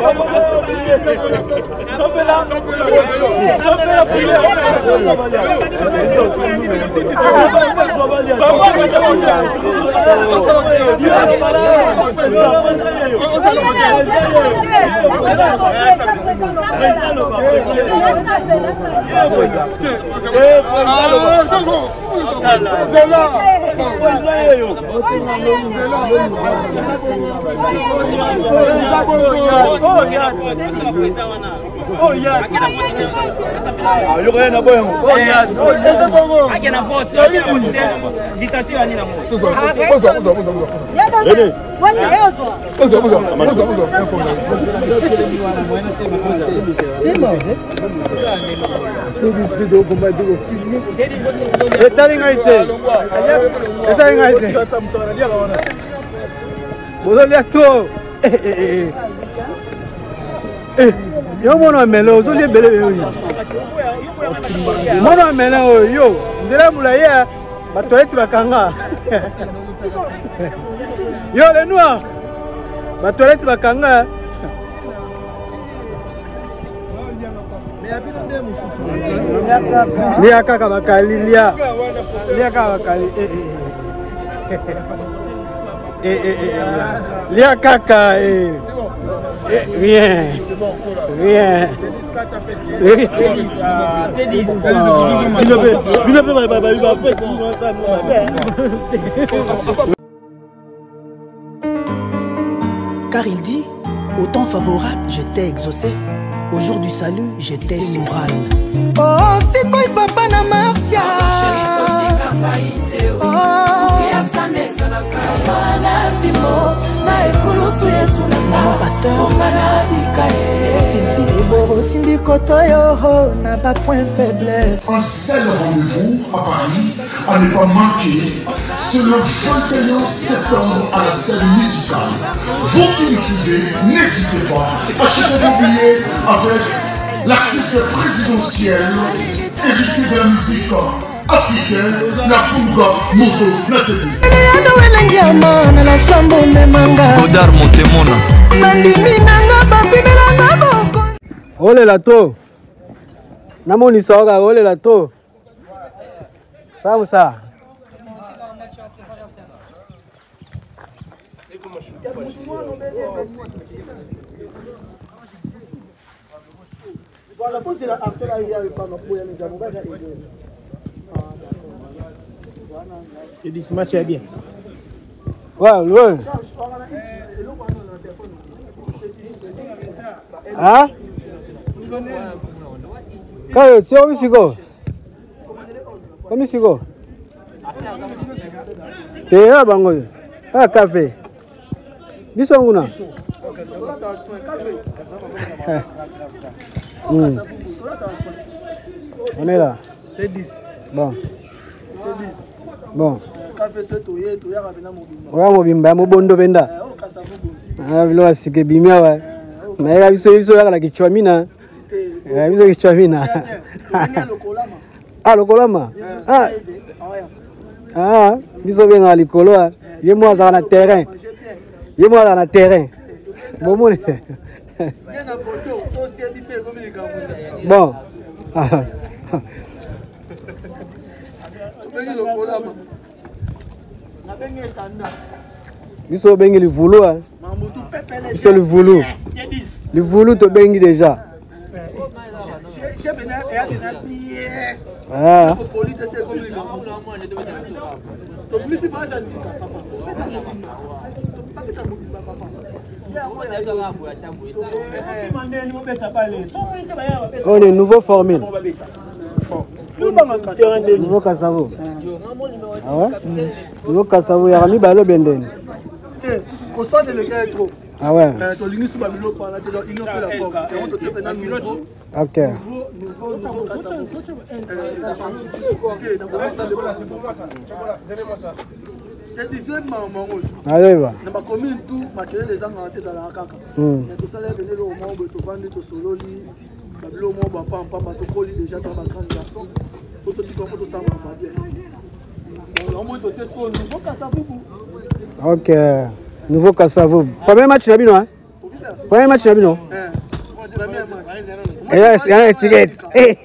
Vamos, vamos. Zela! yoka ye na boyango etali ngai te etali ngai te bozolia to eh, eh, eh, yo mwana mele ozoli ebele oyo mwana mele oyo yo nzela ya molai ye batoileti bakanga yo lenoir batoileti bakanga lia kaka bakali lia lia kaka bakali lia kaka Eh, rien. Rien. Car il dit, au temps favorable, j'étais exaucé. Au jour du salut, j'étais moral. Oh, c'est quoi papa un seul rendez-vous à paris à ne pas manquer c'est le 21 septembre à la scène musicale vous qui me suivez n'hésitez pas à achetez vos billets avec l'artiste présidentielle héritier de la musique africaine nakunga moto na bandimi nanga bapimelanga boko olela to namonisa oka olela to sabusa Voilà, faut c'est la affaire là, il y a eu pas ma pouille, mais j'avoue, j'ai aidé. Tu dis, ce match est bien. Ouais, ouais. a kayo tio misiko komisiko te ya bango ya kafe biso nguna on est là bon bon oya mobimba ya mobondo mpenza bilo asike bimi awa nayeka biso biso kaka kichwa mina biso kichwa mina eh, a lokolama ah, eh, ah. ah, biso bengaka likolo eh, ye mo azalaka na terrain ye mo azalaka na terrain bomoni bon biso obengi livulu C'est le voulou. Le voulou, te bengi déjà. On est nouveau formule. Nouveau Kassavo. Ah. ah ouais? Nouveau un est Balo te koswade eleka ye trop Ah ouais. Euh, tu l'ignis sur Babylon par là, tu l'as ignoré la eh, force. Eh, Et on te fait un eh, nouveau. Ok. Nouveau, nouveau, nouveau. edise mamango ayeba na bakomi ntu makele ezangaka te ezalaka kaka me tosala ebene loko moko boye tovandi tosololi babilo moko bapampamba tokoli deja toa bagrande garçon po totika mpo tosala mababie omoi totie sko nouveau kasa bubu ok nouveau kasavo premier match na bino premier match na bino eza eh, etikete eh,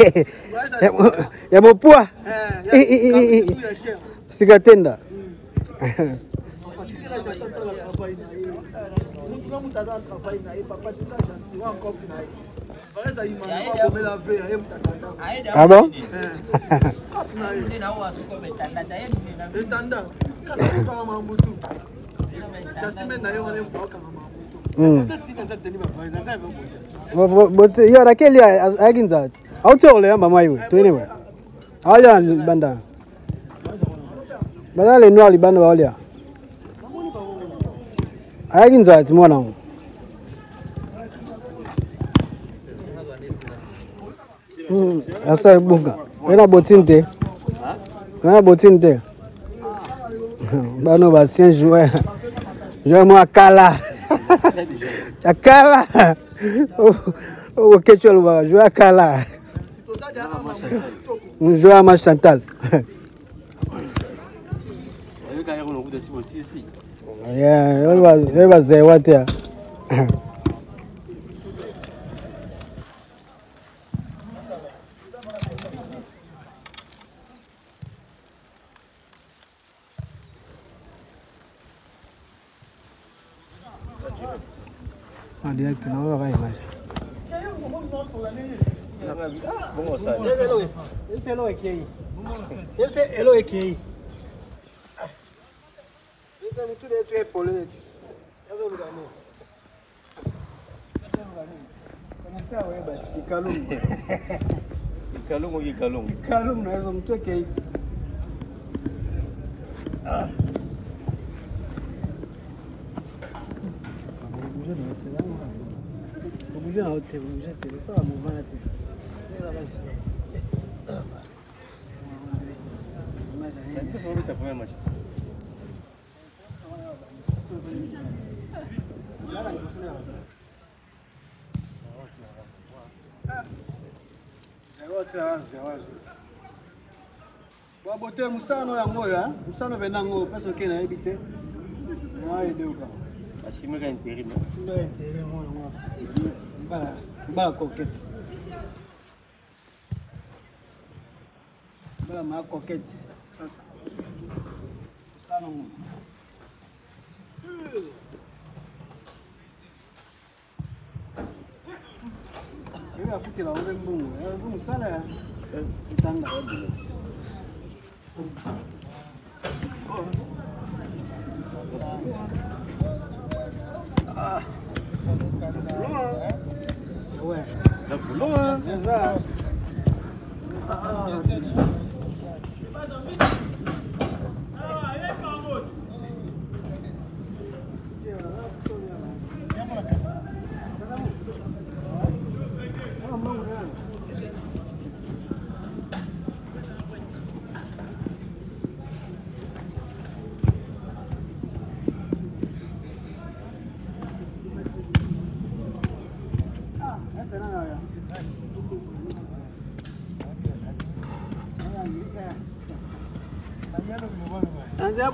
eh, ya bopwa sika tenda motu na moto aza na travail na ye papa tika jansiwa encore na ye Ah, ah bon yo rakeli ayaki nzati awutsiokolo yamba mwaiwe toinewe awalya libanda bazala lenoir libanda bawalya ayaki nzati mwanangu Hmm, asari bunga ena botini te ena botini te bano basien joueur joueur mo akala akala oh, okeco alobaka joueur akala hmm, joueur ama chantal oyo bazewa te en direct naoyoka image elo ekei mutu na eti epole neti yazoluka nini yazoluka nini kanisa oyeba ti kikalungu kikalungu kikalungu kikalungu na yezo mutu ekei ti Ah. bouge na yo te bouge te osala movana te babote mosano yango oyo mosano venango mpasi oke nayebi te na edeuka basimaka intérim simaka intérim oyo bala coquette bala ma coquette sasa osalango ebi afutela onge mbongo mbongo sala etanga Thank you. Ça boulot, hein C'est ça. Hein. Ah, ah, ah.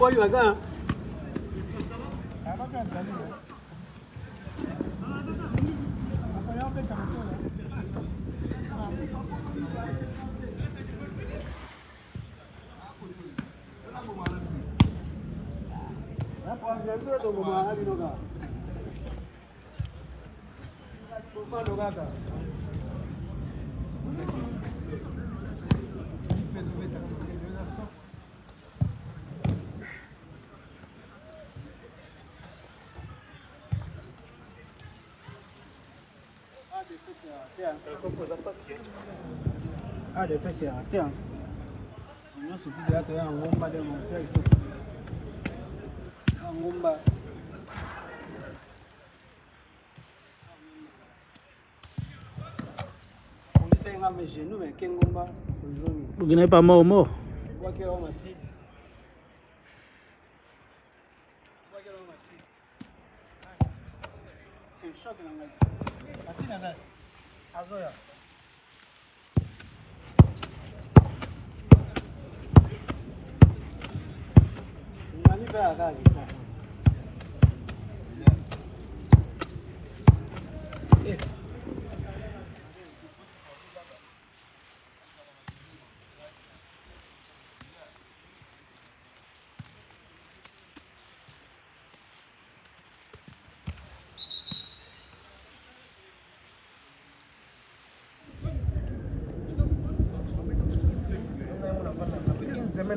我越个。nga magenu me ke ngomba ozomi okende pa mor mor wakelao masidi wakelao masidi shok eh, na ngai masidi aza azoya ngani mpe akaalita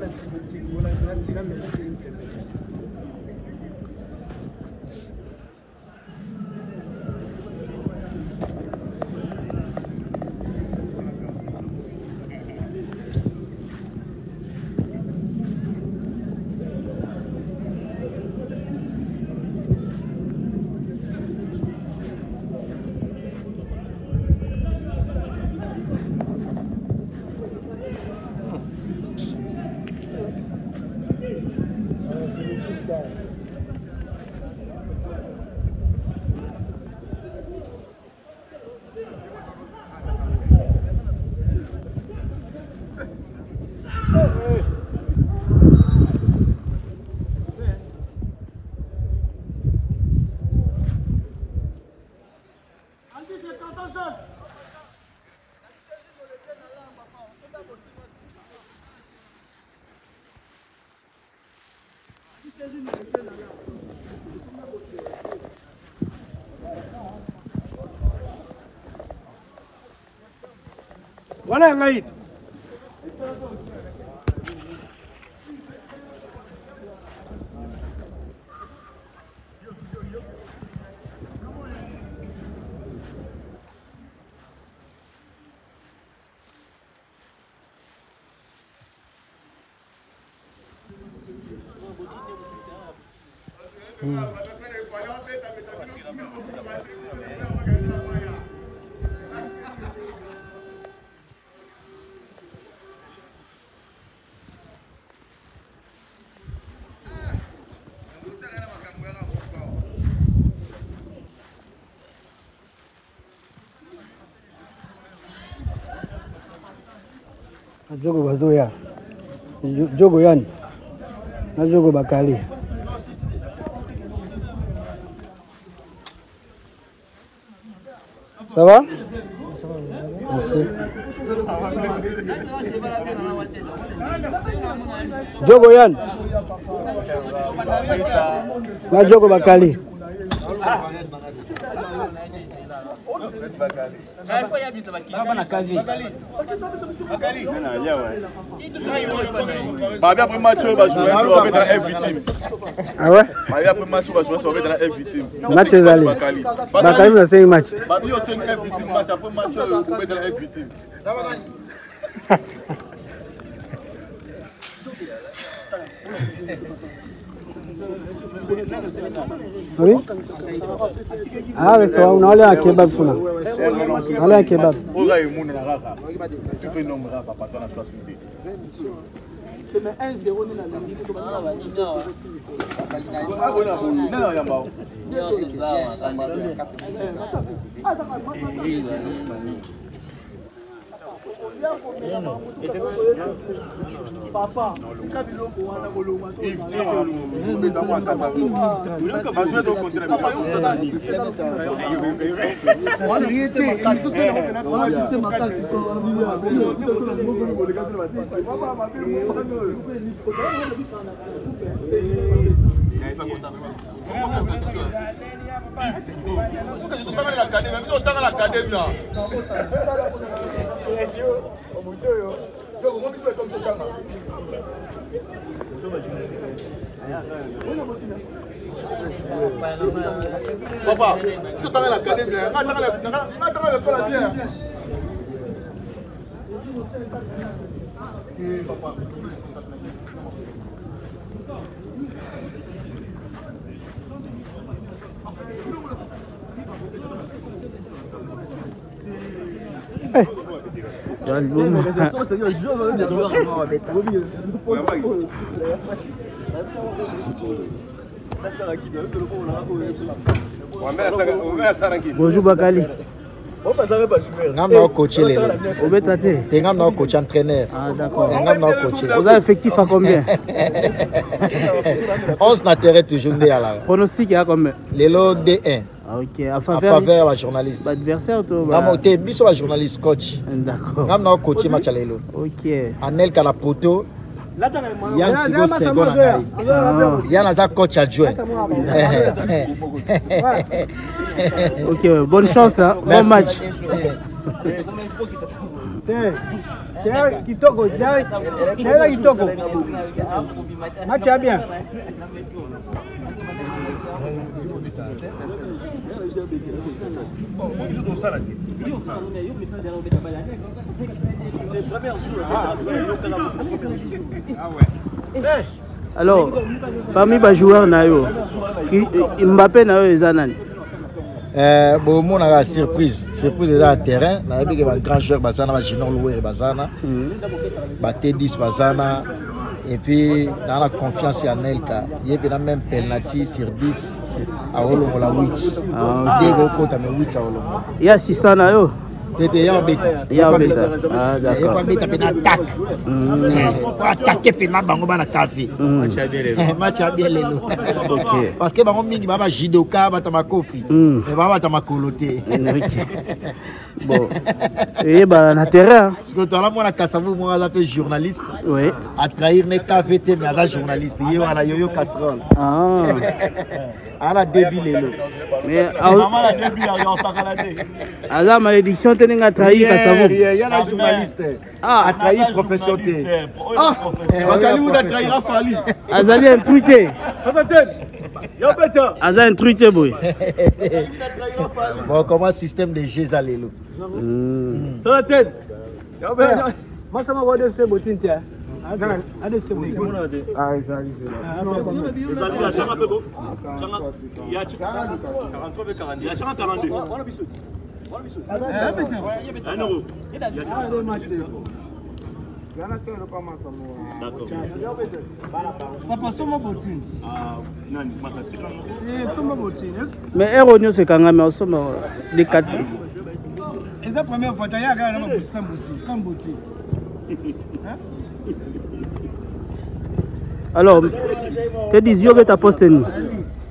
ben çıkan pane neid na jogo bazoya jogo yani na jogo bakali ça va merci jogo yani na jogo bakali ah, bakali Babi après match, on va jouer, on va dans la F Ah ouais bien après match, on va jouer, on va dans la F victime. Match est allé. Bah, même on 5 match. Babi, on 5 F victime, match après match, on va dans la F oui ah restaurant una wale ya kebab kuna wale ya kebab oyo emonana kaka tupe nombre kaka papa na place te yamba papa tika biloko wana kolongwa Thank you. totanga na akademi biso otanga na akademi na moto oyo omo biso ekomtotanga papa biso otanga na akademi nga tanga na ekola bien papa Eh. bonjour bakali Bah, je na eh, coacher lelo un coach. tu es entraîneur ah, Vous effectif à combien 11 na toujours à pronostic à combien lelo d 1 À ah, faveur, la journaliste. Bah, adversaire toi. la journaliste coach. D'accord. suis un coach OK. yan sigo sego na ngai yan aza coach adjoint ok bonne chance hein? bon match kitoko kitoko match ya bien obiso tosala te alors parmi bajoueur na yo eh, mbape na yo eza nani eh, bomonaka surprise surprise eza ya terrain nayebi ke bagrand joueur baza na bagenor louere baza na batedis hmm. baza na epuis naa na confiance ya nelka ye mpe na même penalty sur 10 akolongola wit ndengo ah, okota me wit akolongola ye assistant na yo tete yabeta yabeta pene atake po atake pena bango bana kafe mm-hmm. match ya bien lelo parce que bango mingi baa bajidoka bata makofi me mm. eh, baa bata makolo te bon eyebana na terrain parceque toala mwana kasavu moko aza mpe journaliste atrahir ne kafe te me aza journaliste ye wana yoyo casserole aza na debi lelo aza malédiction te a nga trahi kasavu ont journaliste trahi profession te trahi trahira fali azali intrui trahi un intrui Bon, Bon, comment système de jeu eza lelo masama wadese botini te bon. papa soma botini eh, soma botini mais ero nyonso ekangami osoma likati eza première fois tayaka sans botini alors te dizi yo beta posteni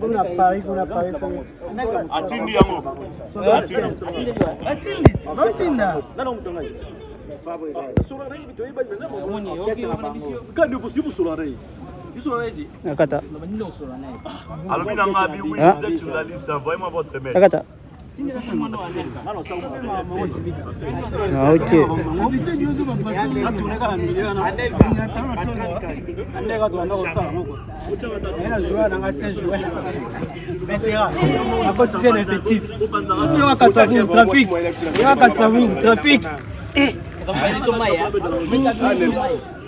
comme na paris kuna paris atindi yango atindi notinda kandi obosi bosola naye Akata. Alors, il a un ami, oui, vous êtes journaliste, envoyez-moi votre mail. Akata. Ah, ok. akotise na effectif yoaka savour trafic yoaka savour trafic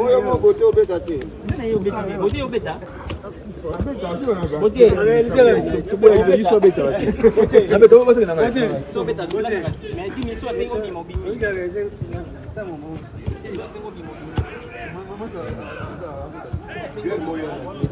oyo moko te obeta te Thank you.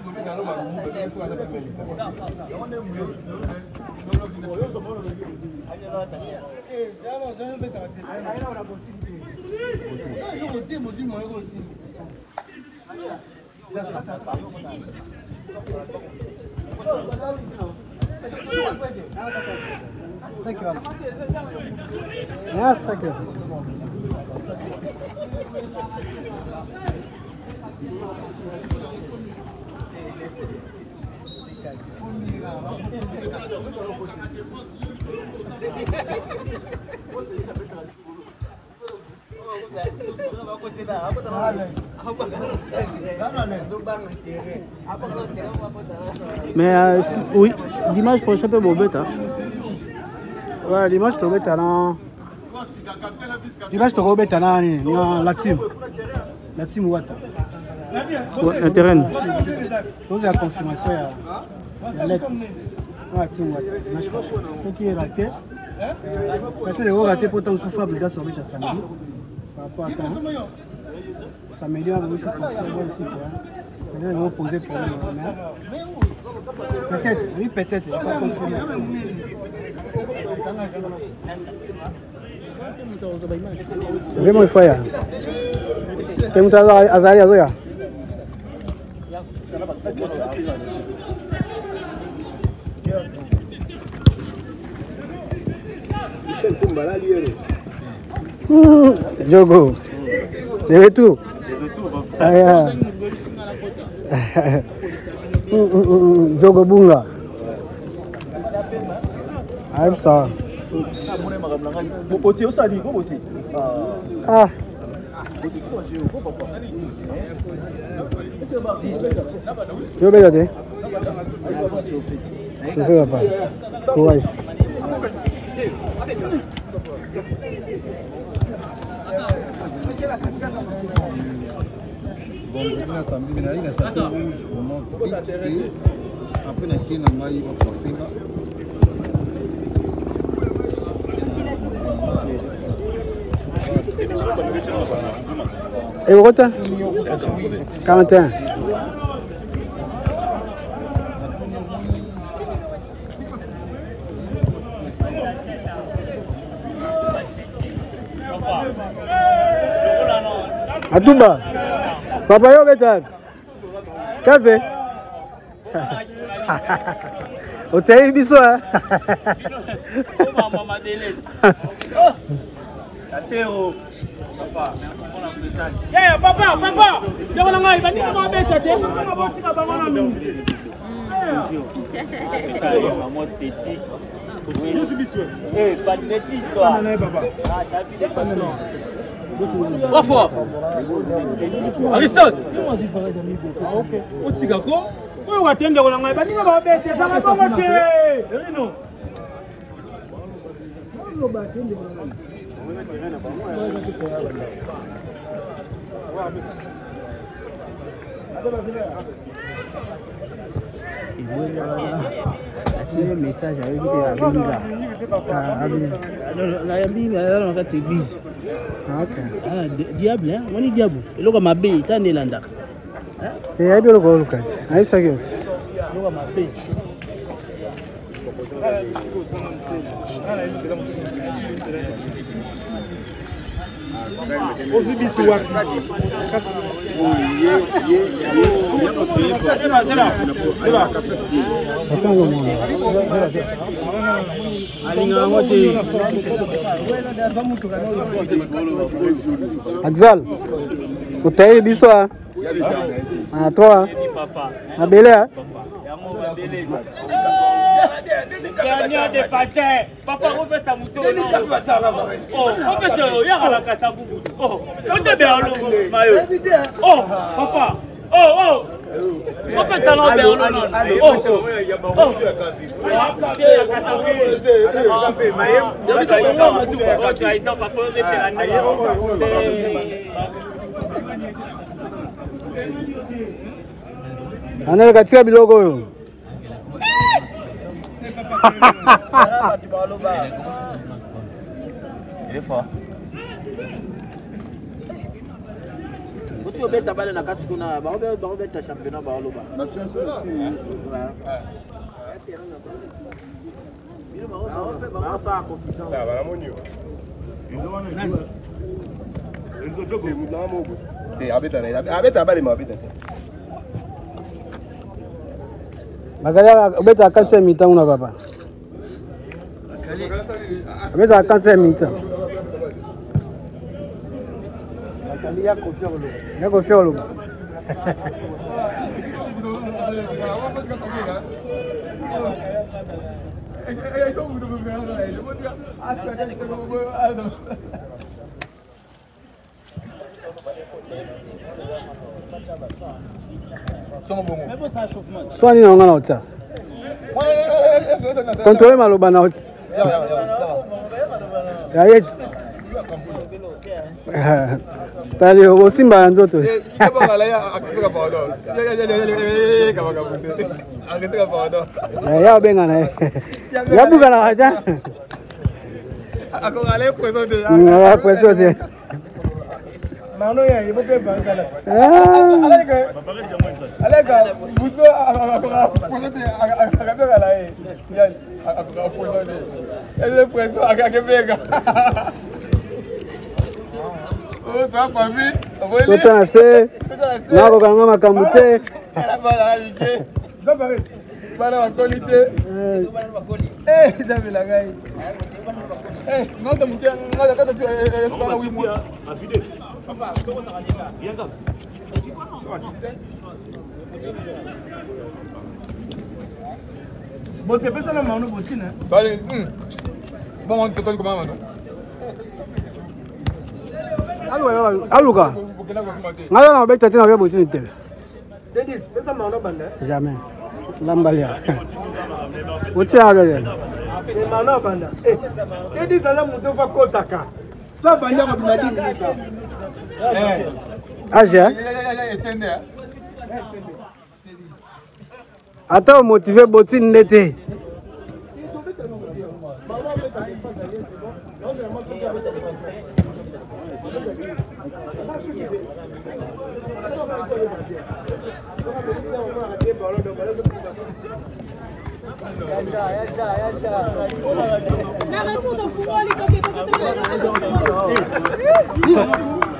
Thank you. Yes, thank you. Thank you. mais euh, oui dimanche prochain mpe bobeta ouais dimanche tobeta na dimanche tokobeta na nini na la team la team wata un terrain la confirmation la lettre c'est c'est pourtant c'est samedi par rapport à ta samedi dit peut-être vont poser Peut-être, oui, peut-être, je pas compris. Vraiment, il faut y aller. monté Hmm. jogo de retour aya hmm, hmm, jogo bunga ayebisa mokote osali kokote ah, ah. yo obeta te sofe papa courage vendredi na samedi mais nazali na chapeau rouge vraiment vite fait après nakie na ngai bakoafenga Hey, what the? Come A ten. Atuba. Papa, you Café. O teu isso, é? Uma mamadeira. Asero. Papa, yeah, eh, papa, papa. Ndio na ngai bani kama beta te, kama boti ka bangana mimi. Eh, pas de bêtises toi. Non, non, papa. Ah, t'as vu les panneaux. Trois fois. Aristote. Ah, ok. Otika ko? oyo watendeko na ngai baninga babetesa mabongo te erino ebwele wana atie message ayoki te abinganayabiaaka te église ah, ah, diable wani diable eloko mabe tande elandaka eyabi eloko olukasi ayebisaki yo te eloko mabe ozwi biso wapi alingaango te axal otairi biso a a to a mabele a dernier dépassé papa opesa motono opesa oyo yakalaka sa bubutu otebeya longo mayo papa opesa nobeyalonoaneleka tika biloko oyo Il est fort. kuti obeta bale na kati kuna baobeta championnat baoloba abeta bale mabeta te magala obetaka kati ya mintan então, uma papa obetaka kati ya mintan então. ya kofia koloba Thank you. swani na ngo na ota kontrole maloba na ota yaye tali osimba na nzoto ya obenga na ye yabuka na ata akoka le preso te nano ya ye bope bazala aleka aleka buto akokote akabeka la ye yani akokote ele preso akabeka tota na se nakokanga makambo te bana bakoli te nzambela ngai ngata moke ngata kata wi botepesana mano botina bongo totali koma hmm. mano aluka ngai wana obeta te na bya botini te jamais lambalia otia bele mano banda tedis eh, aza moto fakotaka sa banda kobima 10 minutes age ata omotive botini nde te na retour de fumoli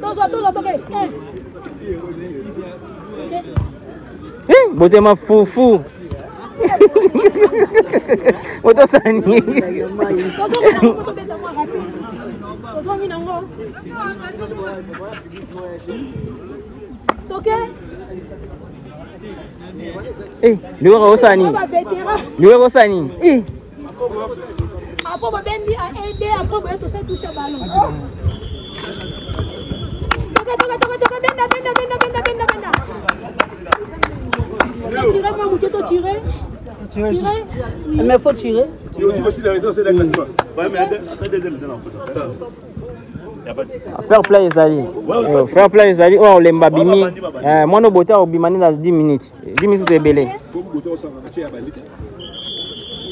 tozwa tolotoke motema fufu otosani tozongi nango toke eh, liweko osani liweko osani eh. après bobendi aide après boye tosa touche ballon tokatokatokatokabenda benda benda benda benda benda tire mwa moke to tire mais faut tirer fair play ezali euh, fair play ezali oyo olemba abimi mwana obota obimani na 10 minutes 10 minutes ebele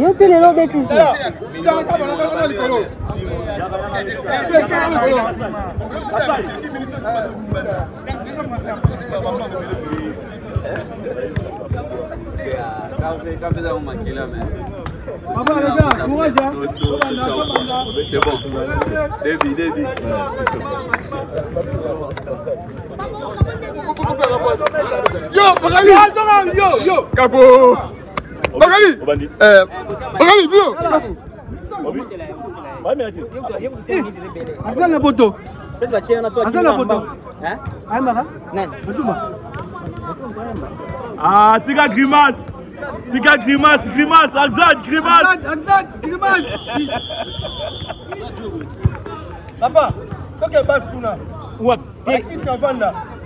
yo mpe lelo obetisi C'est bon. Débit, débit. Yo, yo, yo. Capot. bakali bakali vio aza na boto aza na boto ah tika grimace tika grimace grimace azad grimace azad grimace papa toke bas kuna wapi kavanda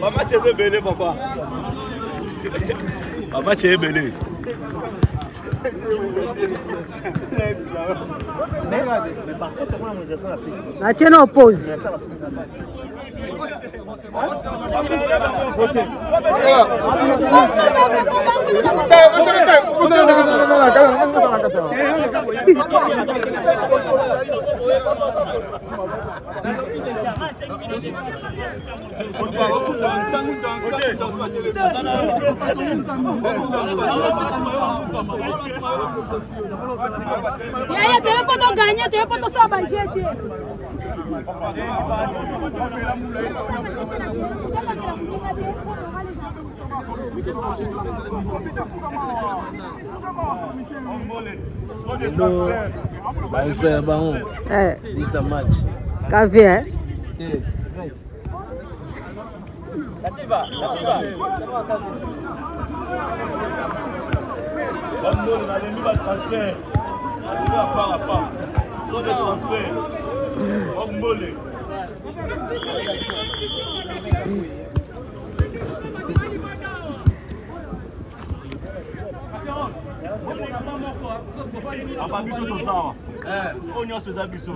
bamatch eza ebele papa bamatch ebele É Atina o pose. yaya toyepo toganye toyepo tosala bajete lelo bainfra ya bango disa eh. match kave e Ombole ababiso tozawa eh, oyo nyonso eza biso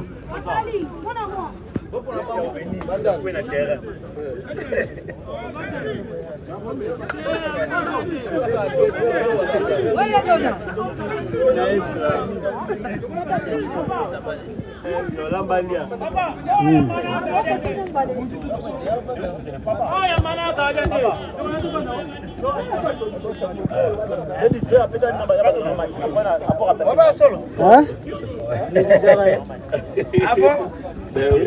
Hein? Ah bon? Ben oui.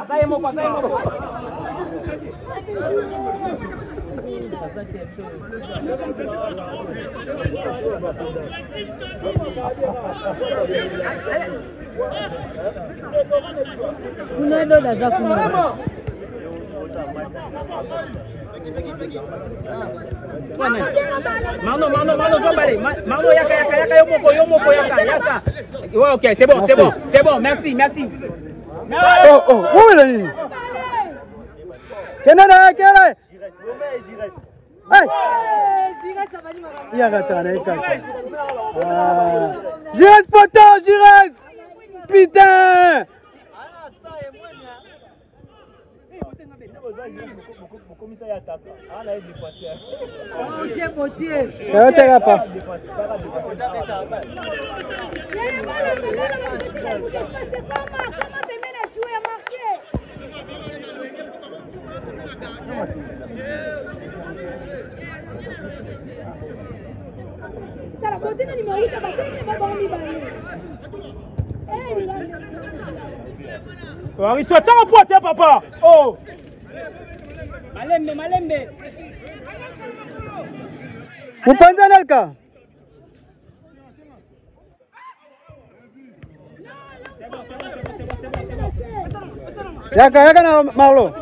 ata ye moko ata ye moko kuna doda aza kuna Mano, mano, mano, Gambari. Mano, yaka, yaka, yaka, yo moko, yo moko, yaka, yaka. Ouais, ok, c'est bon, c'est bon, c'est bon, merci, merci. wowile oh, oh, oh, nini kenena kele yakatana ekaka ah. jires poto jires putain oyoteka pa tala kotina nimaita batengine babaomi baye wariso tanga po te papa o malembe malembe mopanzi analka yaka yaka na marlo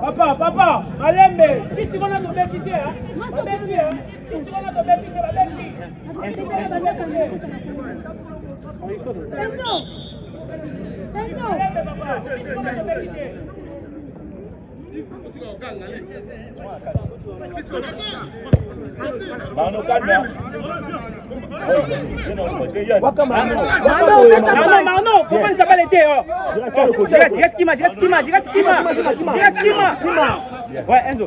papa papa malembe kisi wana tobeti te babeti kisi wana tobeti te babeti mano komanza bale te yo jira sikima jira sikima jira sikima jira sikima ouais enzo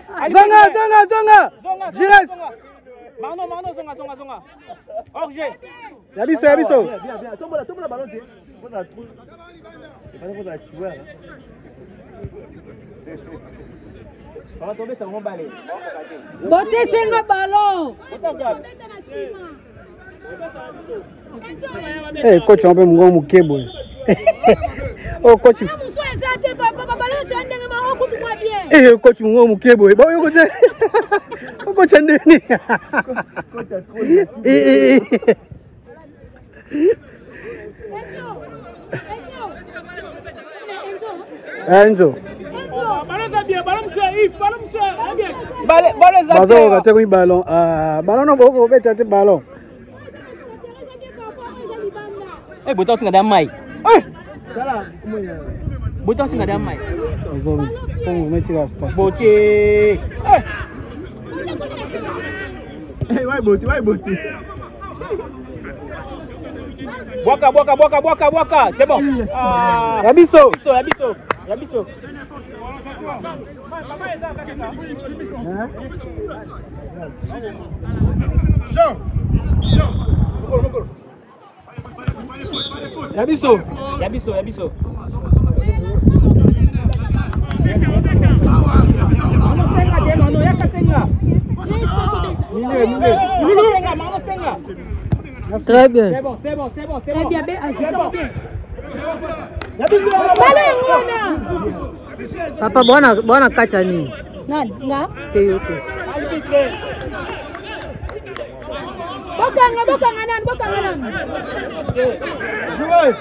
Ah, zonga zonga zonga jires marno marno zonga zonga zonga orge ya biso ya biso tombola balo te mpona kozala tuer bakotobesango bale botesenga balo kotya mpe mongo moke boye okoti ee okoti ngo moke boye baoyoko te okoti ya ndeni enzo bazokoka te komi balon balon no bokokobeta te balon ebota osinga da mai bota osinga da mai bote bwaka bwaka bwaka bwaka bwaka c'est bon ya ah. biso ya biso ya biso Jean Jean ya biso ya biso ya biso Très bien. C'est bon, c'est bon, c'est bon, c'est bon. bien, bien, bien. Papa, bwana bwana kacha nini? Nani? Nga? Teyote. bokanga bokanga nani bokanga nani joueur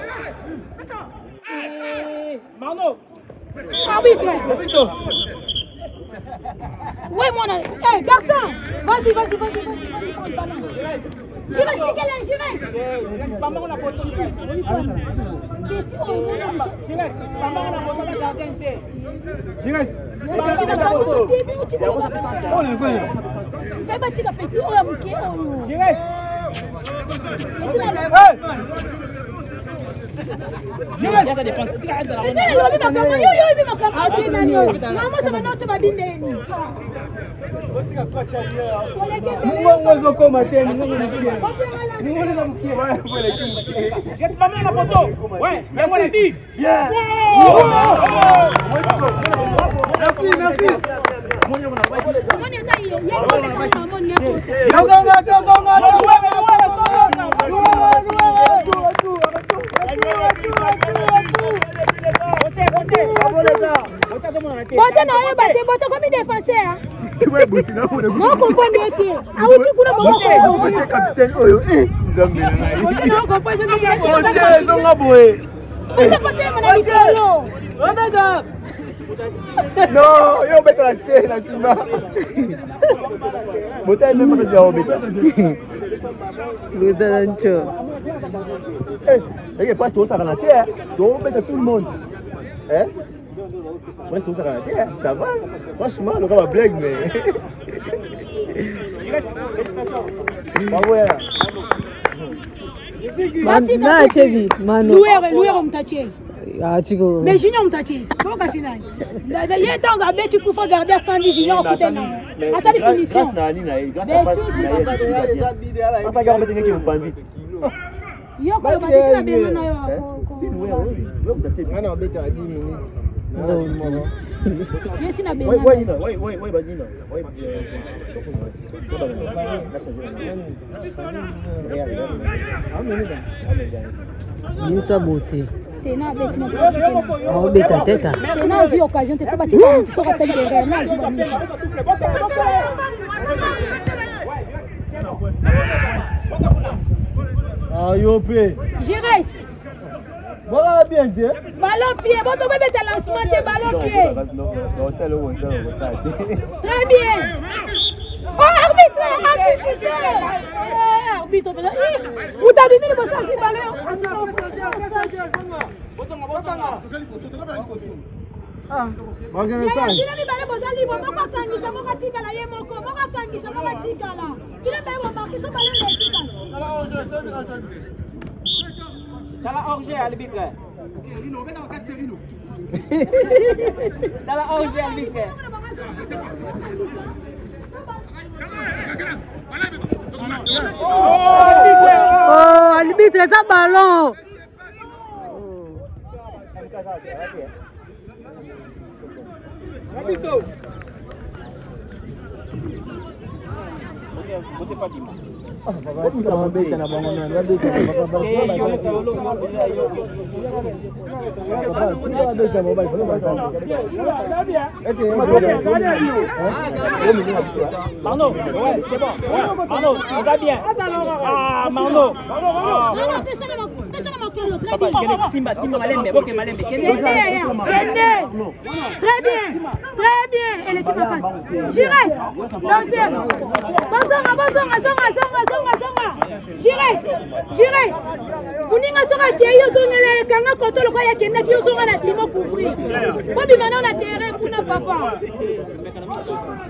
marno arbitre oui mon eh, garçon vas-y vas-y vas-y vas-y prends le ballon Jivas, tikela, Jivas. Bamba na boto. Keti o na. Jivas, bamba na boto na jardinte. Jivas. Bamba na boto. Debi o tikela na pesante. Ole ngwe. Sai batika peti o ya muke o. Jivas. Esi na. oyoyoyebi makambo atinani oyo mama sabana otyo babindeni mungongo ezokoma te ningoneza mukieaamana poto Merci, merci. Merci, merci. bota na oyeba te bota komi défenseur nokomprendre ete awuti kuna mokocapitaine oyo eh, nzambe na nonga boye otekotelema na likolo non yo obeta na se na nsima bota ememakazi ya obeta ludanco eke eh, eh, pasi tozosakana te tobeta tout le monde pasi eh? tozosakana te ça va franchement loka bablague mais bawoya naachevi manoluero mtachie atiko mais junior mtachie tokasi naye ye ntango abeti kufa garde a 110 junior akute naye asali finition yo koloba te sina beno na yo obeta ba 10 minutes yo sina benayinisa bote aobeta teta tena azwi occasion te fo batika soki asali bengaya na azwi bamingi Thank you. ah yo mpe jires bokaka bien te balo pie boto bobeta lancement te balo pie très bien oh, arbitre anticipé eh, arbitre utabimi liboso asibalo bakendesakino mibale bozalibo moko akangisa moko atikala ye moko moko akangisa moko atikala kino mibale bomarkiso balele etikala tala orge albitre tala orge albitre Oh, albitre eza ballon bakatika mabeta na bango na babeta mobali Très bien, très bien. Et l'équipe passe. Jires, deuxième. Bazonga, bazonga, zonga, zonga, zonga, zonga. Jires, Jires. Kuninga soka keyo zonga le kanga koto lokola ya kenda kiyo zonga na simo couvrir. Bobi maintenant na terrain kuna papa.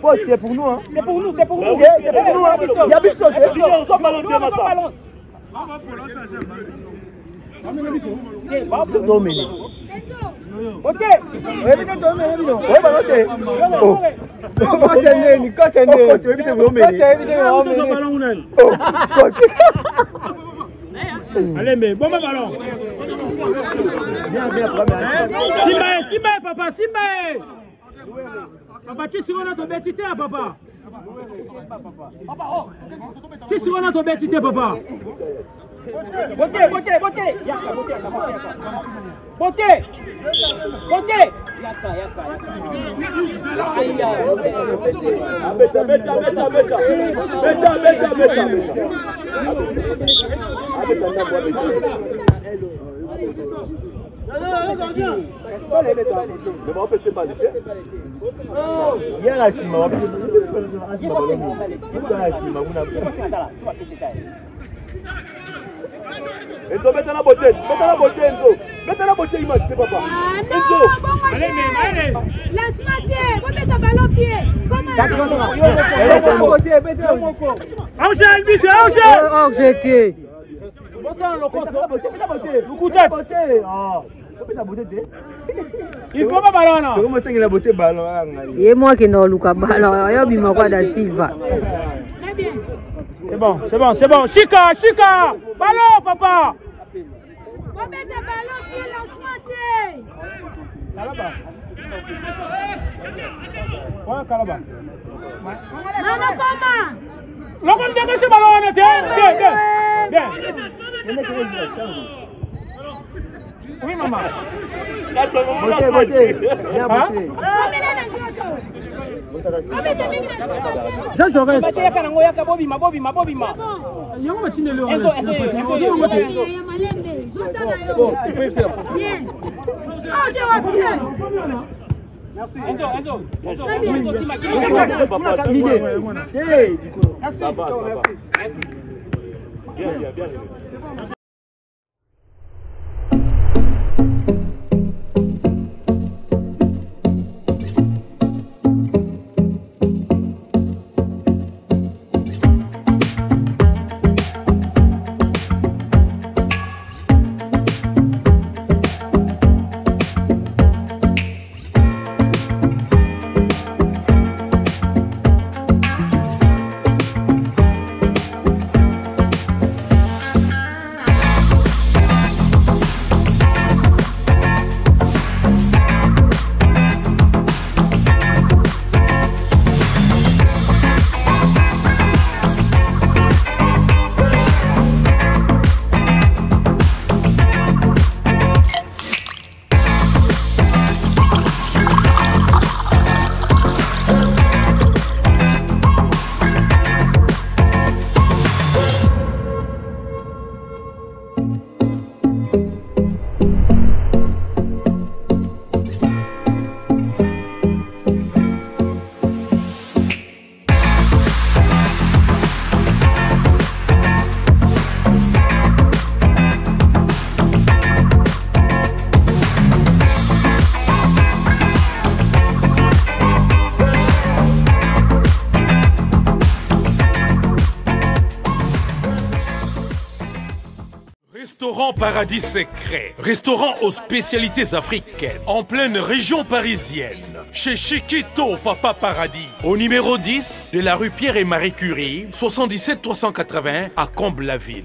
Pote, c'est pour nous. Hein. C'est pour nous, c'est pour nous. C'est pour nous. Hein. Il y a plus sauté. Nous, on ballon. Deux minutes. Ok. oyebite tomene bino oyebanga te koce neni koce neni koce oyebite bomene koce oyebite bomene koce Allez, mais bon, ballon. Bien, bien, papa, Simbae. Papa, tu sur ton bêtité, hein, papa. Tu sur ton bêtité, papa. bote bote bote yaka bote yaka bote yaka bote bote yaka yaka aya abeta beta beta beta beta beta beta abeta na bo abeta hello ye na nsima kuna enzo betana bote betana bote enzo betana bote image ah, te papa enzo lasima te bobeta balo pie komaoxeke bosala lokoso lukutat tokomosengela bote balon ye mokende oluka balon oyobima kwa da silva C'est bon, c'est bon, c'est bon. Chica, Chica Ballon, papa Remets ballon ballons qui lancent Kalaba. Ouais, Kalaba. Maman, comment tu as ballon on hein, Bien, bien. Bien. Oui, maman. Votez, votez. Bien, votez. Hein? jean jorasbateyaka nango yaka bobima bobima bobima yango batindeli ozobango te Bien, bien, bien. paradis secret, restaurant aux spécialités africaines, en pleine région parisienne, chez Chiquito Papa Paradis, au numéro 10 de la rue Pierre et Marie Curie, 77 380 à Comble-la-Ville.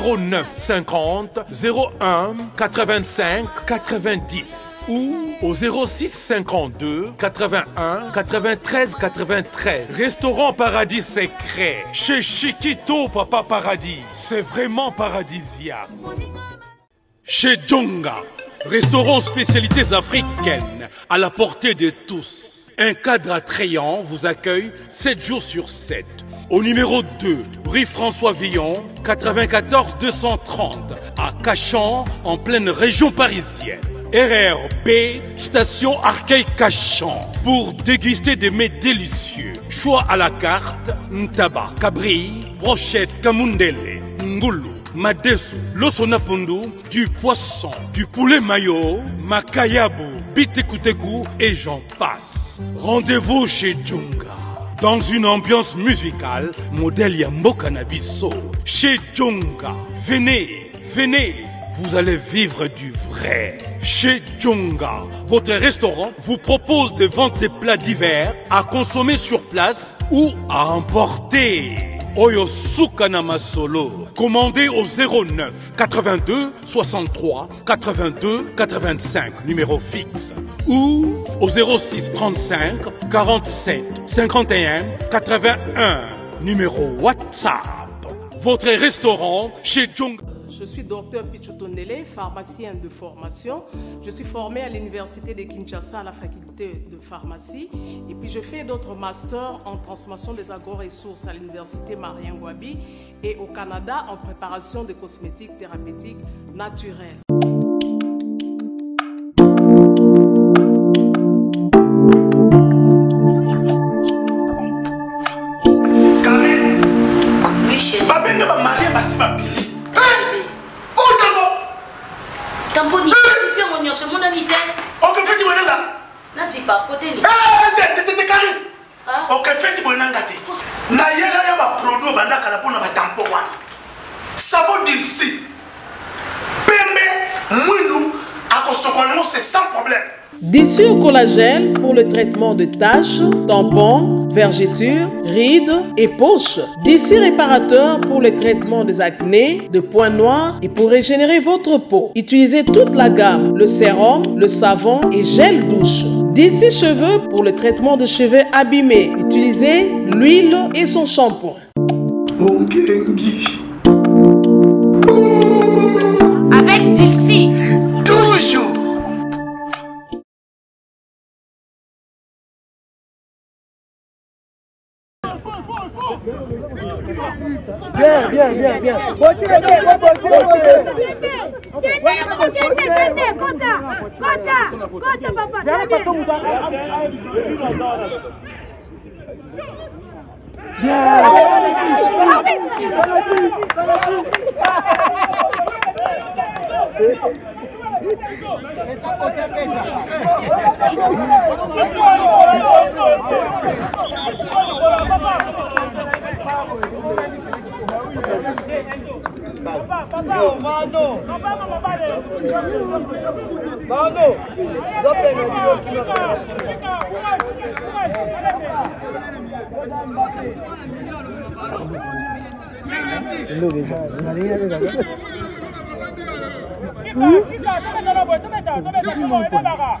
09 50 01 85 90 ou au 06 52 81 93 93. Restaurant Paradis Secret. Chez Chiquito, Papa Paradis. C'est vraiment paradisiaque. Chez Djonga. Restaurant spécialités africaines. À la portée de tous. Un cadre attrayant vous accueille 7 jours sur 7 au numéro 2, rue François Villon, 94 230, à Cachan, en pleine région parisienne. RRB, station Arcueil Cachan, pour déguster des mets délicieux. Choix à la carte, ntaba, cabri, brochette, camundele, ngoulou, madesu, losonapundu, du poisson, du poulet mayo, makayabu, bitekuteku et j'en passe. Rendez-vous chez Djunga dans une ambiance musicale modèle Yambo Cannabiso, Chez Djonga, venez, venez, vous allez vivre du vrai. Chez Djonga, votre restaurant vous propose de vendre des plats divers à consommer sur place ou à emporter. Oyo Sukana Masolo. Commandez au 09 82 63 82 85, numéro fixe. Ou au 06 35 47 51 81, numéro WhatsApp. Votre restaurant chez Jung. Je suis docteur Pichutonele, pharmacien de formation. Je suis formé à l'université de Kinshasa à la faculté de pharmacie. Et puis je fais d'autres masters en transformation des agro-ressources à l'université Marien Wabi et au Canada en préparation de cosmétiques thérapeutiques naturelles. Du collagène pour le traitement de taches, tampons, vergetures, rides et poches. D'ici réparateur pour le traitement des acnés, de points noirs et pour régénérer votre peau. Utilisez toute la gamme, le sérum, le savon et gel douche. D'ici cheveux pour le traitement de cheveux abîmés. Utilisez l'huile et son shampoing. Avec Dixie. bien, bien, bien. Retirez, Bien. bano za penalty okima Shika, shika, tobeta lobo, tobeta, tobeta, tobeta, tobeta,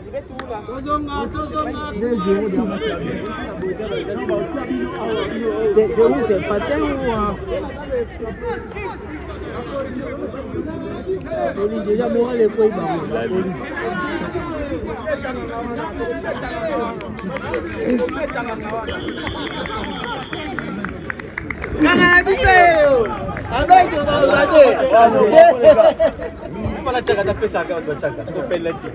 C'est où C'est patin ou déjà moral est quoi kaka na biso eyo abeki okozwa te omalatiaka tapesaka bato batiaka sokopelati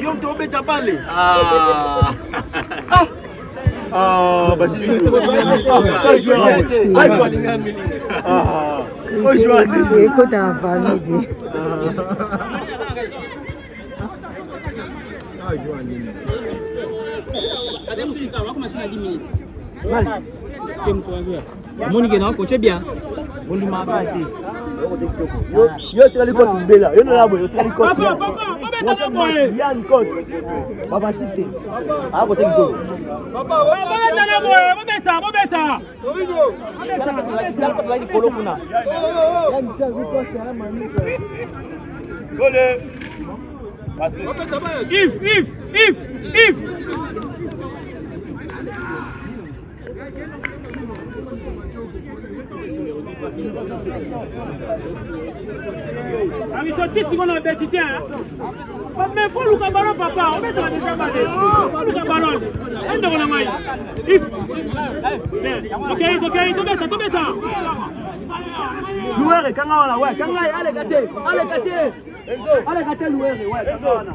yo mto obeta bale ekotaka famille Moni ke na ko chebia olùmọ̀ọ́bá dé. yóò tẹ́lẹ̀ kóòtù gbé la yóò lọ́la bò yóò tẹ́lẹ̀ kóòtù la wọ́n tẹ́lẹ̀ bò yé yan kóòtù bàbá ti tẹ̀ àwọn kò o gbó. bàbá tẹ́lẹ̀ bò yé bàbá ta bàbá ta. yàrá pàtàkì láti kóló kunna. lóde. if if if if. abisoki sikoyo na beti te mais fo luka balo papa obetaka dejaba te foluka balo endeko na ngai if tokei tokei tobeta tobeta louere kanga wana we kanga ye aleka te aleka te aleka te louere we kanga wana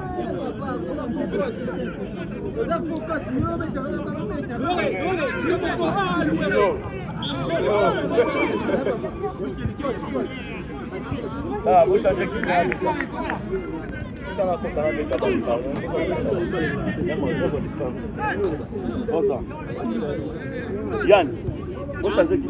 Ah, vous savez qui est tala kotala beta bamisango osa yan ochange kii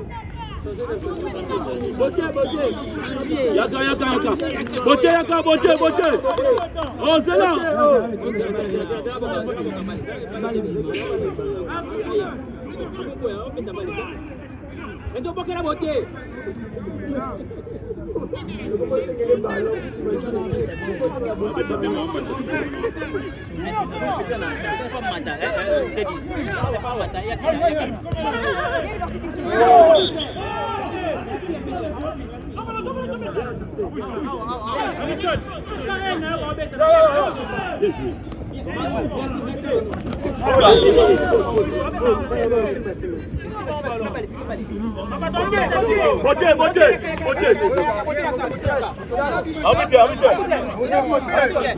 yaka yaka yaka bote yaka bote bote ozela oh, etobokela bote Deixa eu. Bote, bote, bote. Abite, abite.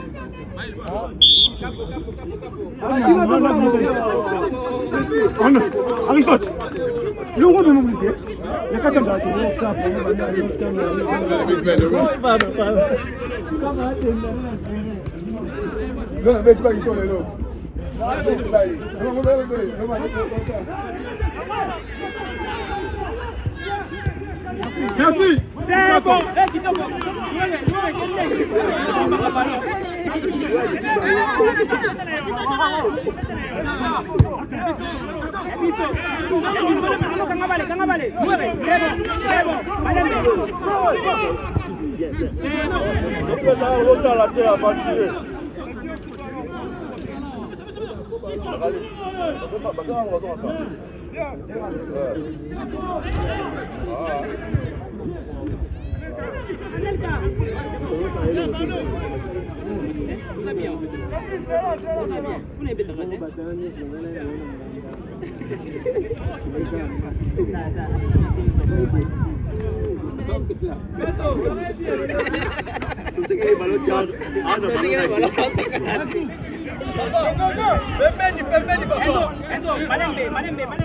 알겠어. 이런 거 넣는 게 약간 좀 Merci. C'est bon. C'est bon. Tú que el balón ya. Ah, no, balón. Perfecto, perfecto, papá. Malembe, malembe, malembe.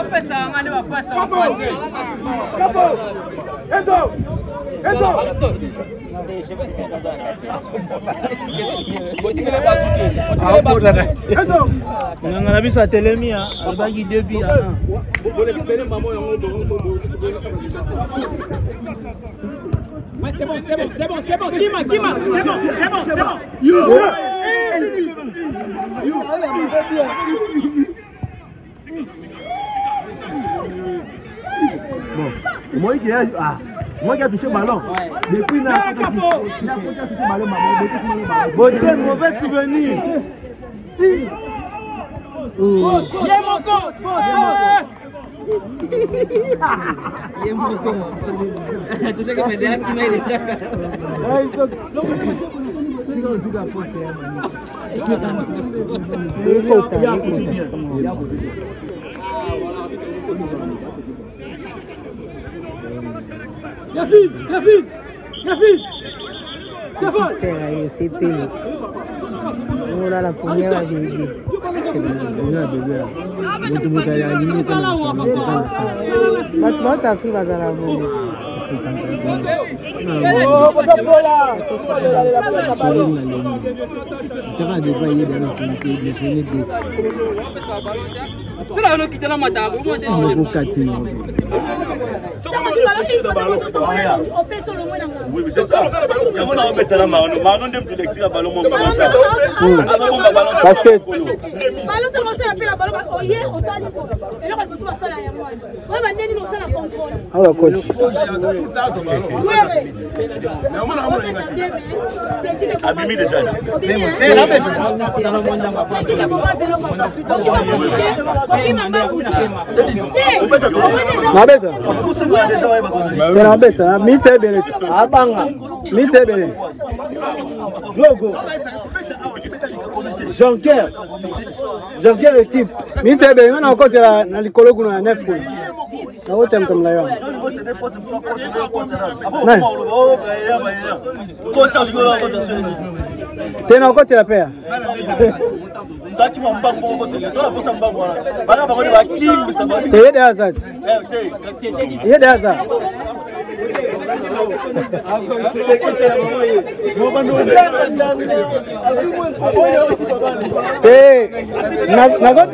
opesaka nga nde bapasta bapasi nganga na biso atelemi alobaki debi Ouais, c'est bon, c'est bon, c'est bon, c'est bon, Kima, Kima, c'est bon, c'est bon, c'est bon. Yo, yo, yo, Bon, moi qui ai ah. Moi qui ai touché ballon. Depuis là, Beauté, mauvais souvenir. est mon compte, est mon compte. Touché qui m'a Il David, David, David. kititera ye esepeli ongola la première ya bebe bato baotafri bazala bongo okokatinaopesa olongwe nango ezala marno marno nde mutu lexika balo moko azobomba balo basket balo ntango osala mpe na balo oye otali eloko liboso basala ya mwasi oyo bande nini osala contrôle ala coach abimi déjà nabeta nabeta mitebele abanga mitebele Jogo. Jonker. Jonker équipe. Minsa ebe ngana okotela na likolo kuna ya 9 kuna. Na wote mkamla yo. Nani? Tena okotela pea. Mtaki wa mbango okotela. Tola posa mbango wana. Bana bakoni bakimbi sabati. Teyede hazard. Teyede hazard. te nazo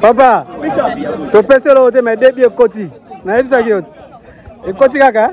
papa topesela oyo te me debie ekoti nayebisaki yo ekoti kaka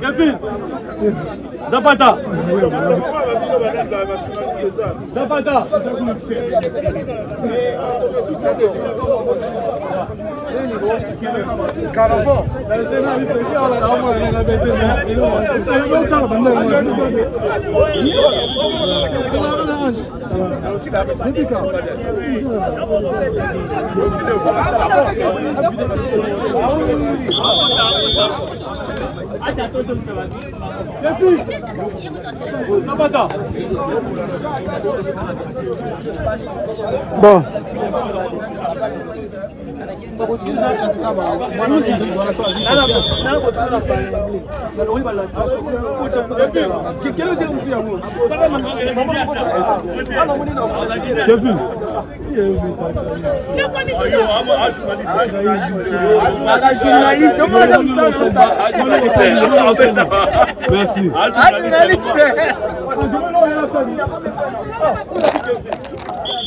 Kevin Zapata Zapata Caravão. Acha Bon. Merci.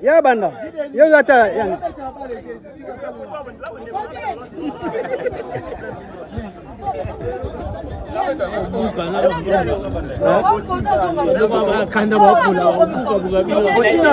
ya banda yo za ta yan kanda bakula obukabuka bino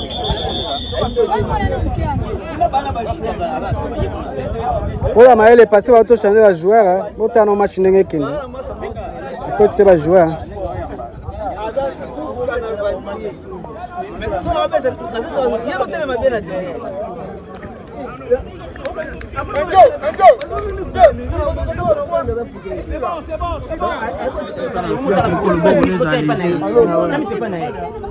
oyo mayele pase bato change bajoueur botala na match ndenge ekende ekotise bajoueur Thank you.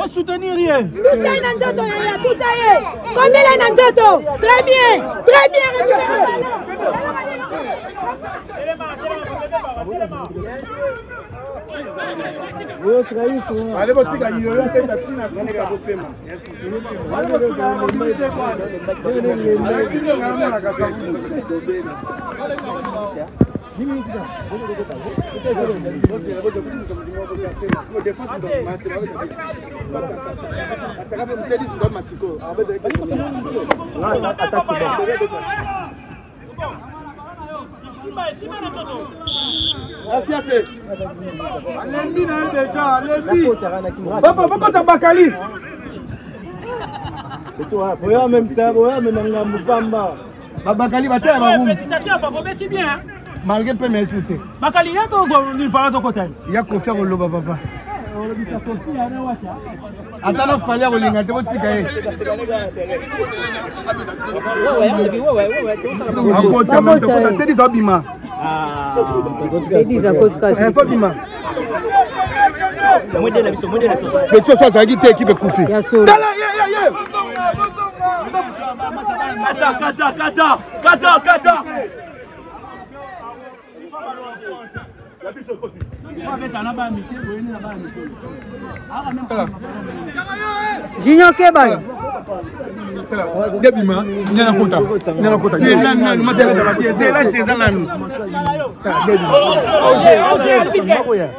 osoutenir ye tuta ye na nzoto ya ya tuta ye kondela na nzoto très bien très bien ale botika yoyo teta ntina suka kopema alatinga ngaamonaka sabulu asi ase alembi na ye déjà alembi bakota bakali oya memsa oya menanga mopamba babakali bataya babumbi maroke mpe maestri te makalinga tozonifala tokotani ya kofia koloba papa ata na fali ya kolinga te botika ye akota tedisa obima fo bima beti oso azalaki te ekipe ekufi tala ye ye ye junior kebal nde bima nyana kota nyana kota se la nanu mate ka daba se la te za nanu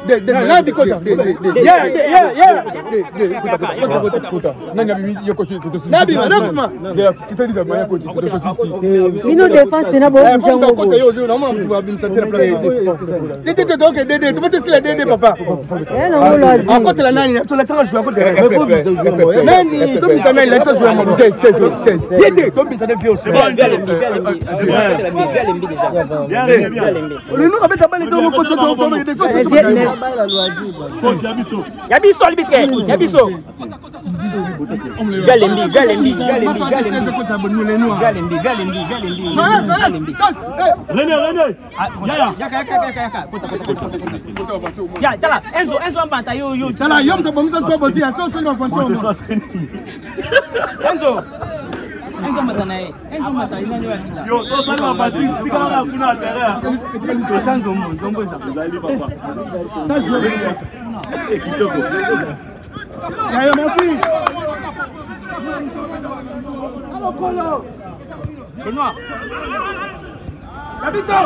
de de la di kota ya ya ya de kota kota kota nani abi yo kota kota si nabi na kuma de kita di daba ya kota kota si mino defense na bo mjango kota yo zo na mwana mtu abi msatira plan eh, de de eh, de ok de de tumate sila de de papa eh na ngolo azi akota la ah, nani tulatanga jua kota nani tumisa nani la Sasa mwa mzee sasa. Yende tombisane vyo sasa. Bon vya lembi vya lembi. Vya lembi deja. Le nom abeta bale to ko to to to de so. Ya biso albitre. Ya biso. Vya lembi vya lembi vya lembi vya lembi. Vya lembi vya lembi vya lembi. Vya lembi. Rene rene. Ya ya ya ya ya. Kota kota kota. Ya tala Enzo Enzo ambata yo yo. Tala yo mtabongisa sobo ya so so mafantomo. enzo enzo mata na ye enzo mata inani oyo akita yo tosalima patrik tikala na kuna ya terrain tosa nzombo nzombo ezali papa kitoko yayo mafi alokolo benoir biso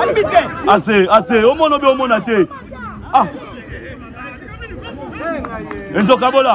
alibitre ase ase omona obe omona te ah eh, enzokabola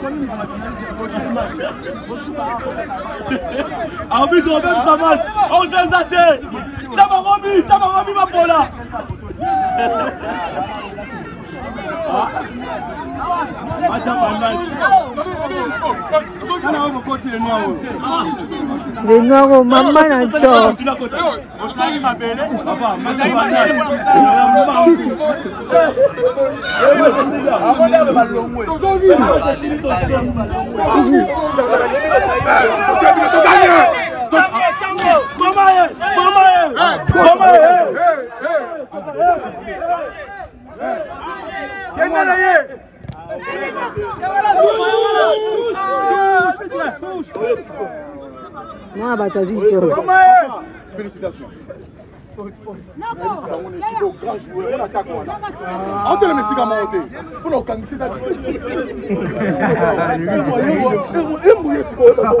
arbitre obet sa match ozeza te tabarobi tabarobi mapola le noir o mama na nco Kendine ye! mwana bato azwi félicitations grand joueur oyo attaque wana aotelema esika moko te mpona okangisi embuye sikoyo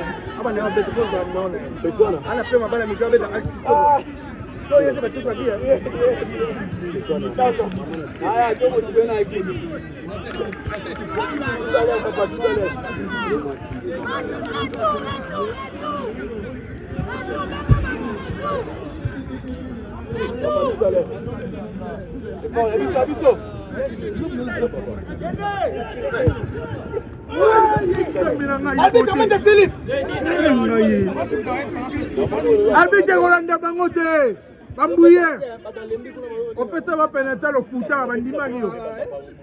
hapa ni beti kubwa, mnaona beti ana anasema bana, mkiwa beti aksi kubwa sio yote bachukua pia. Sasa haya jogo tukiona akibu Biso, biso. arbitre amata silit arbitre kolanda bango te bambuye opesa bapenalti lokuta bandimaki yo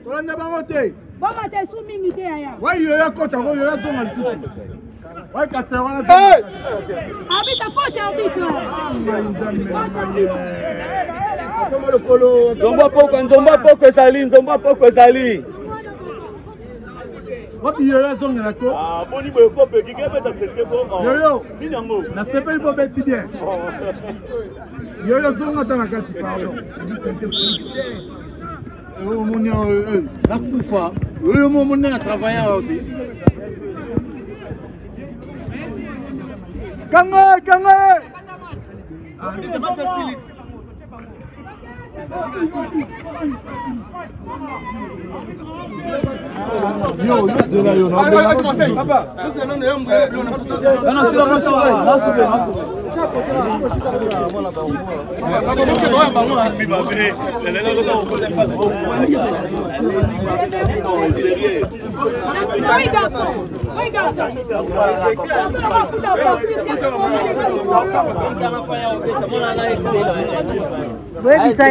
kolanda bango te bomata esu mingi te yaya wayoya kota ngo yoya zonga lisusu Ouais, cassé, voilà. Hey arbitre, faute, arbitre. Ah, nzomba poko nzomba poko ezali nzomba poko ezali babiyela ezongela to ah, boni boye kopeki kebeta seteko ah, yoyo nini yango nasepeli po beti bien yoyo zongata na kati pardon oyo eh, omoni oh, nakufa eh, eh, oyo oh, mo omoni na travaille awa te kanga ah, kanga Oi, garçom! Oi, garçom! Você não não fuder o pau, 30 anos, não ele vai embora. Vou avisar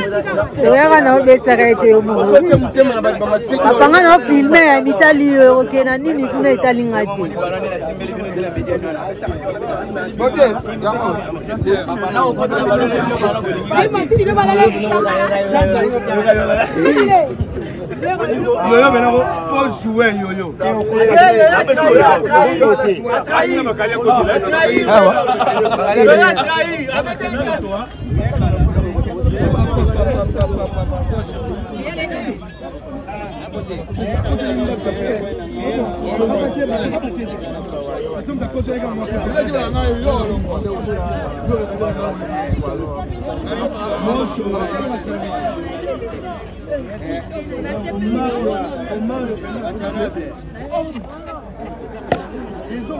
oyaka na obetaka ete yo mopanga na ofilme ya mitali yo eh, oke na nini kuna etalinga te yoyo benako fo joue yoyo awa Ils ont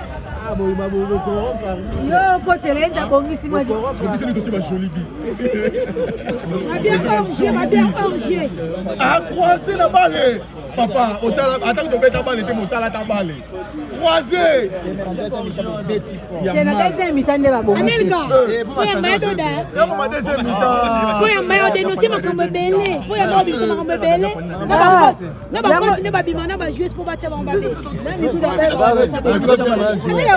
yo kotela enda bongisi acroise na bale papa ataki tobeta bale te motalata bale croise na deuxième mitan nde babongisiyambayo denonsie makambo ebele fo yambayo biso makambo ebele na bakosi nde babima na bajuse mpo batya bango babe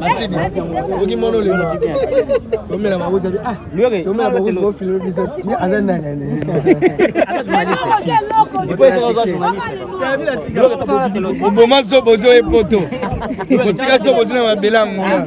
masidi oki mwana olema tomela mabuti abi ah, tomela mabuti bofilme biso ye aza nangaoboma zobozo ye poto kotika zobozo na mabele angoma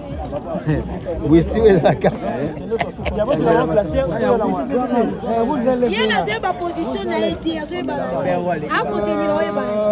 whisky ezalaka ye nazoye baposition na ye te azoye akotenira oyebaaa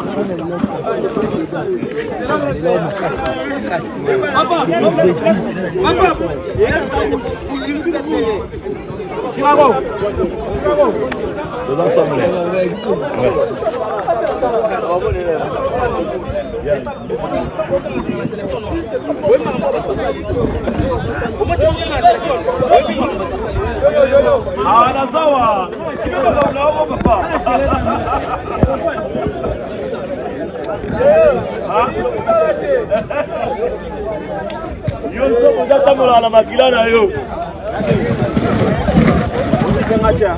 toza ensemble anazawa kidogo unaogopa yo nsoko ozatambolaka na makila na yo otikanga te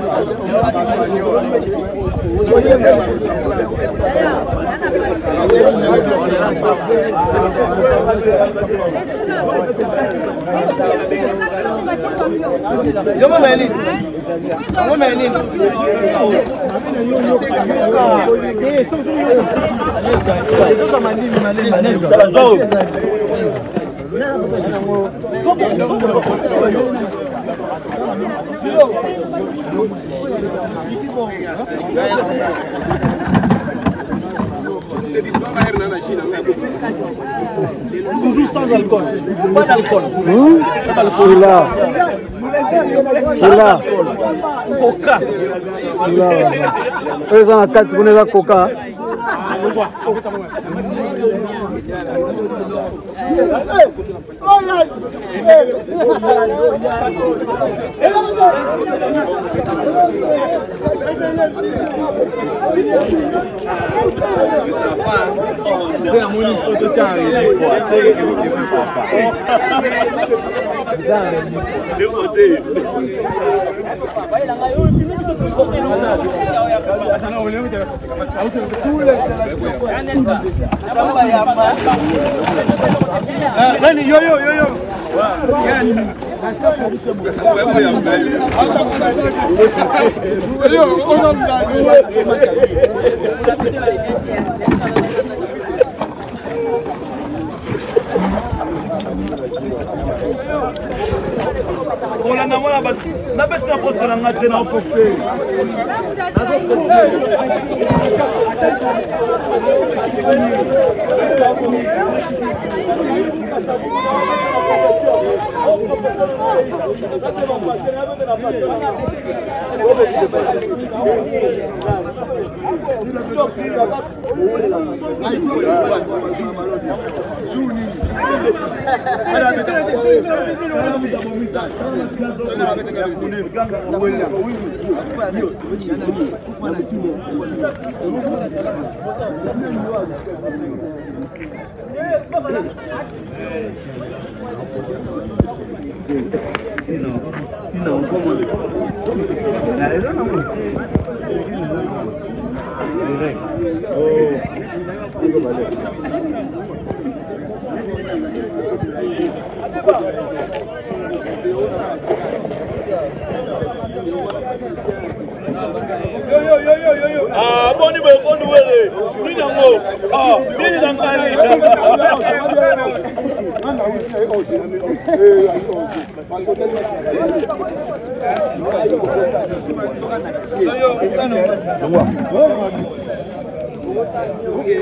yo mama elini mama elini ezoka mandimi malemi Toujours sans alcool. Pas d'alcool. Mmh. Cela. Cela. Coca. Cela. Eux, ils ont la carte, ils connaissent la coca. amoni poto ti arelekua nani yoyo yoyo yani oyo oyo mdani kolanda mwana bato nabetina poste na nga te na ofofe Jour ni Tina, come on. I don't know. Oh. aboni bekondi wele ninyango ninyangai Yo, yo, Eh.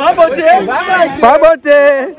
babote babote